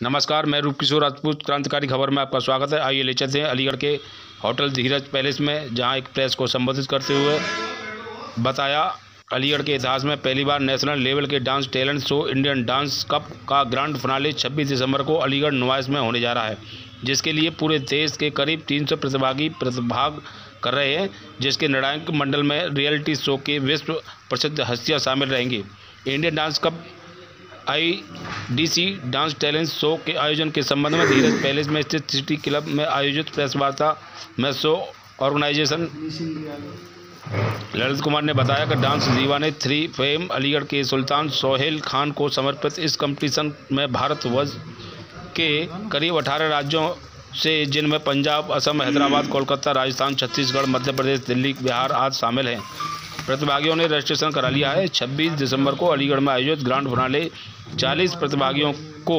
नमस्कार, मैं रूपकिशोर राजपूत, क्रांतिकारी खबर में आपका स्वागत है। आइए ले चलते हैं अलीगढ़ के होटल धीरज पैलेस में, जहाँ एक प्रेस को संबोधित करते हुए बताया, अलीगढ़ के इतिहास में पहली बार नेशनल लेवल के dance talent show Indian dance cup का ग्रांड फिनाले 26 दिसंबर को अलीगढ़ नुमाइश में होने जा रहा है, जिसके लिए पूरे देश के करीब 300 प्रतिभागी प्रतिभाग कर रहे हैं, जिसके निर्णायक मंडल में रियलिटी शो के विश्व प्रसिद्ध हस्तियाँ शामिल रहेंगी। Indian dance cup IDC dance talent show के आयोजन के संबंध में धीरज पैलेस में स्थित सिटी क्लब में आयोजित प्रेस वार्ता में शो ऑर्गेनाइजेशन ललित कुमार ने बताया कि डांस दीवाने थ्री फेम अलीगढ़ के सुल्तान सोहेल खान को समर्पित इस कंपटीशन में भारत वर्ष के करीब 18 राज्यों से, जिनमें पंजाब, असम, हैदराबाद, कोलकाता, राजस्थान, छत्तीसगढ़, मध्य प्रदेश, दिल्ली, बिहार आदि शामिल हैं। प्रतिभागियों ने रजिस्ट्रेशन करा लिया है। 26 दिसंबर को अलीगढ़ में आयोजित ग्रांड फिनाले 40 प्रतिभागियों को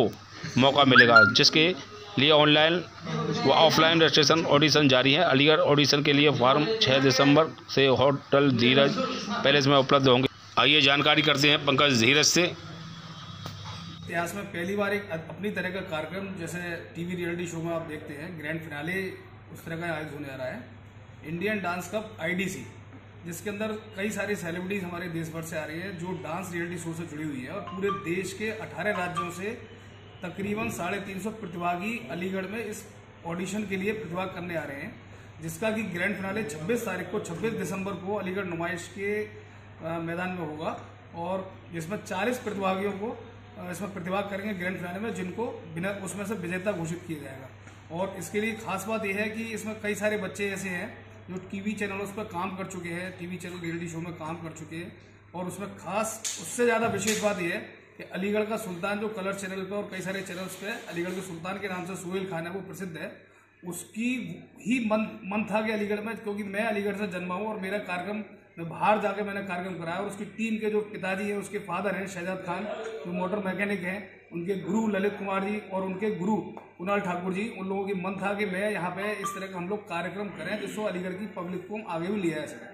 मौका मिलेगा, जिसके लिए ऑनलाइन व ऑफलाइन रजिस्ट्रेशन ऑडिशन जारी है। अलीगढ़ ऑडिशन के लिए फॉर्म 6 दिसंबर से होटल धीरज पैलेस में उपलब्ध होंगे। आइए जानकारी करते हैं पंकज धीरज से। इतिहास में पहली बार एक अपनी तरह का कार्यक्रम, जैसे टीवी रियलिटी शो में आप देखते हैं ग्रैंड फिनाले उस तरह का आयोजित होने जा रहा है। इंडियन डांस कप आईडीसी जिसके अंदर कई सारी सेलिब्रिटीज हमारे देश भर से आ रही है, जो डांस रियलिटी शो से जुड़ी हुई है और पूरे देश के 18 राज्यों से तकरीबन साढ़े तीन सौ प्रतिभागी अलीगढ़ में इस ऑडिशन के लिए प्रतिभाग करने आ रहे हैं, जिसका कि ग्रैंड फिनाले 26 तारीख को 26 दिसंबर को अलीगढ़ नुमाइश के मैदान में होगा और जिसमें 40 प्रतिभागियों को इसमें प्रतिभाग करेंगे ग्रैंड फिनाले में, जिनको बिना, उसमें से विजेता घोषित किया जाएगा। और इसके लिए खास बात यह है कि इसमें कई सारे बच्चे ऐसे हैं जो टीवी उस पर काम कर चुके हैं, टीवी चैनल रियलिटी शो में काम कर चुके हैं, और उसमें खास उससे ज़्यादा विशेष बात यह है कि अलीगढ़ का सुल्तान जो कलर चैनल पर और कई सारे चैनल्स पे अलीगढ़ के सुल्तान के नाम से सोहेल खान है, वो प्रसिद्ध है। उसकी ही मन मन था कि अलीगढ़ में, क्योंकि मैं अलीगढ़ से जन्मा हूँ और मेरा कार्यक्रम मैं बाहर जाके मैंने कार्यक्रम कराया और उसकी टीम के जो पिताजी हैं उसके फादर हैं शहजाद खान जो मोटर मैकेनिक हैं उनके गुरु ललित कुमार जी और उनके गुरु कुणाल ठाकुर जी उन लोगों की मन था कि मैं यहाँ पे इस तरह का हम लोग कार्यक्रम करें जिसको अलीगढ़ की पब्लिक को आगे भी लिया जाए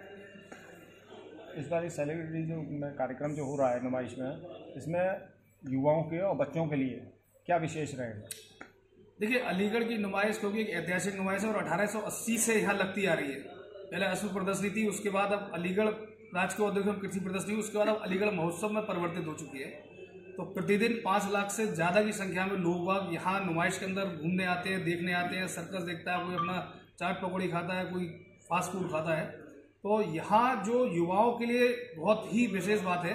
इस बार इस सेलिब्रिटी जो कार्यक्रम जो हो रहा है नुमाइश में इसमें युवाओं के और बच्चों के लिए क्या विशेष रहेगा देखिए अलीगढ़ की नुमाइश क्योंकि एक ऐतिहासिक नुमाइश है और 1880 से यहाँ लगती आ रही है। पहले अश्व प्रदर्शनी थी, उसके बाद अब अलीगढ़ राजकीय औद्योगिक कृषि प्रदर्शनी उसके बाद अब अलीगढ़ महोत्सव में परिवर्तित हो चुकी है। तो प्रतिदिन पाँच लाख से ज़्यादा की संख्या में लोग बाग यहाँ नुमाइश के अंदर घूमने आते हैं, देखने आते हैं सर्कस देखता है, कोई अपना चाट पकौड़ी खाता है, कोई फास्ट फ़ूड खाता है। तो यहाँ जो युवाओं के लिए बहुत ही विशेष बात है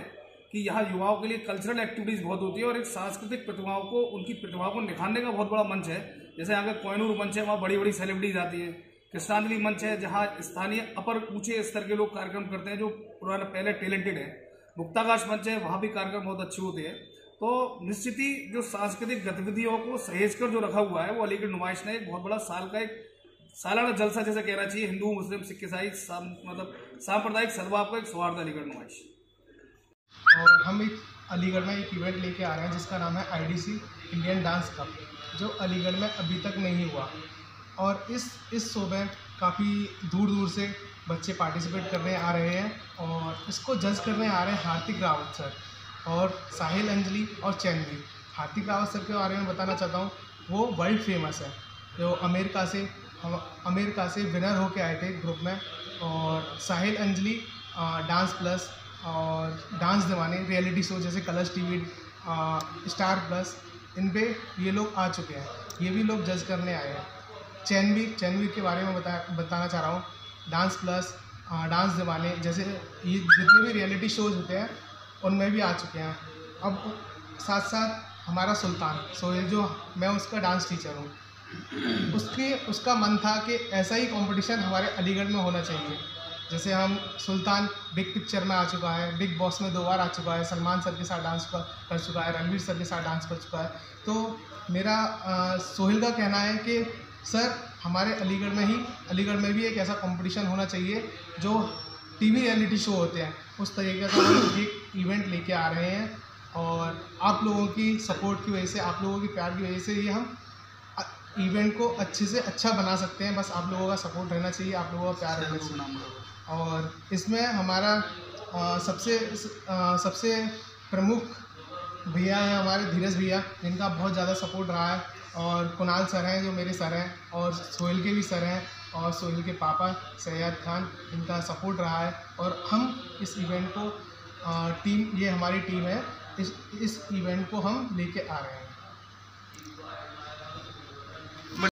कि यहाँ युवाओं के लिए कल्चरल एक्टिविटीज़ बहुत होती है और एक सांस्कृतिक प्रतिभाओं को, उनकी प्रतिभाओं को निखारने का बहुत बड़ा मंच है। जैसे यहाँ का कोयनूर मंच है, वहाँ बड़ी बड़ी सेलिब्रिटीज आती है। कृष्णांजलि मंच है जहाँ स्थानीय अपर ऊँचे स्तर के लोग कार्यक्रम करते हैं, जो पुराना, पहले टैलेंटेड है। मुक्ताकाश मंच है, वहाँ भी कार्यक्रम बहुत अच्छे होते हैं। तो निश्चित ही जो सांस्कृतिक गतिविधियों को सहेज कर जो रखा हुआ है, वो अलीगढ़ नुमाइश ने एक बहुत बड़ा साल का एक सालाना जलसा जैसे कहना चाहिए, हिंदू, मुस्लिम, सिख ईसाई मतलब सांप्रदायिक सद्भाव का एक सौहार्द अलीगढ़ नुमाइश। और हम एक अलीगढ़ में एक इवेंट लेके आ रहे हैं, जिसका नाम है आईडीसी इंडियन डांस कप जो अलीगढ़ में अभी तक नहीं हुआ। और इस इस शो में काफ़ी दूर दूर से बच्चे पार्टिसिपेट करने आ रहे हैं और इसको जज करने आ रहे हैं हार्दिक रावत सर और साहिल अंजलि और चैनवी हार्दिक रावत सर के बारे में बताना चाहता हूँ, वो वर्ल्ड फ़ेमस है। जो अमेरिका से हम अमेरिका से विनर होके आए थे ग्रुप में और साहिल अंजलि डांस प्लस और डांस दीवाने रियलिटी शो जैसे कलर्स टीवी स्टार प्लस इन पे ये लोग आ चुके हैं। ये भी लोग जज करने आए हैं। चैनवी चैनवी के बारे में बता बताना चाह रहा हूँ। डांस प्लस डांस दीवाने जैसे ये जितने भी रियलिटी शोज़ होते हैं उनमें भी आ चुके हैं। अब साथ साथ हमारा सुल्तान सोहेल जो मैं उसका डांस टीचर हूँ। उसके उसका मन था कि ऐसा ही कंपटीशन हमारे अलीगढ़ में होना चाहिए। जैसे हम सुल्तान बिग पिक्चर में आ चुका है बिग बॉस में दो बार आ चुका है सलमान सर के साथ डांस कर, चुका है रणवीर सर के साथ डांस कर चुका है। तो मेरा सोहेल का कहना है कि सर हमारे अलीगढ़ में ही अलीगढ़ में भी एक ऐसा कंपटीशन होना चाहिए जो टीवी रियलिटी शो होते हैं। उस तरीके का हम एक इवेंट लेके आ रहे हैं और आप लोगों की सपोर्ट की वजह से आप लोगों की प्यार की वजह से ये हम इवेंट को अच्छे से अच्छा बना सकते हैं। बस आप लोगों का सपोर्ट रहना चाहिए आप लोगों का प्यार रहना चाहिए। और इसमें हमारा आ, सबसे आ, सबसे प्रमुख भैया हैं हमारे धीरज भैया जिनका बहुत ज़्यादा सपोर्ट रहा है। और कुणाल सर हैं जो मेरे सर हैं और सोहेल के भी सर हैं और सोहेल के पापा सैयद खान, इनका सपोर्ट रहा है। और हम इस इवेंट को टीम ये हमारी टीम है, इस इस इवेंट को हम लेके आ रहे हैं।